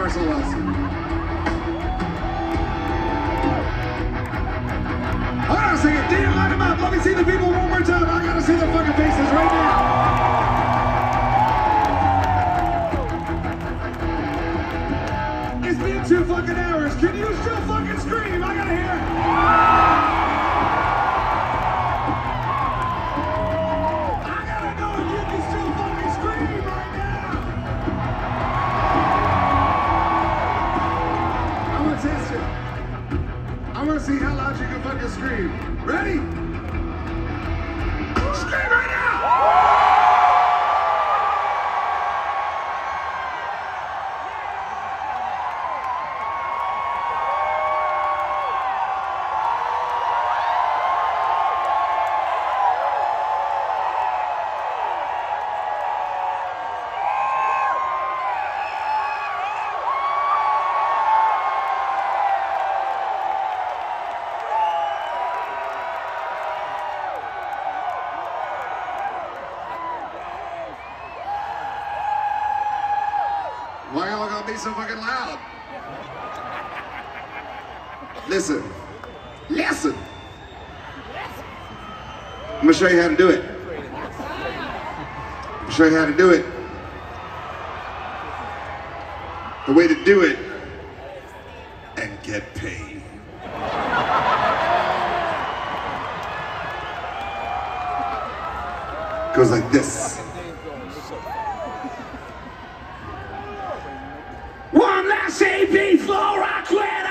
does guitar solos. Hold on a second, Dan, line them up. Let me see the people one more time. I gotta see their fucking faces right now. It's been two fucking hours. Can you scream. Ready? So fucking loud? Listen. Listen. I'm gonna show you how to do it. I'm gonna show you how to do it. The way to do it and get paid. Goes like this. AP floor, I quit.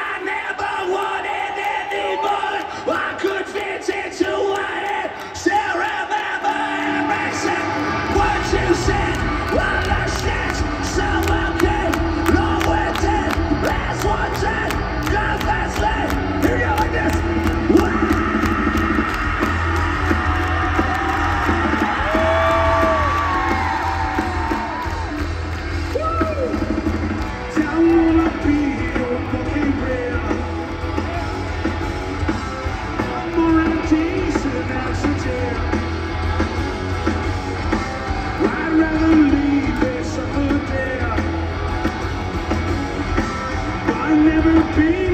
never be.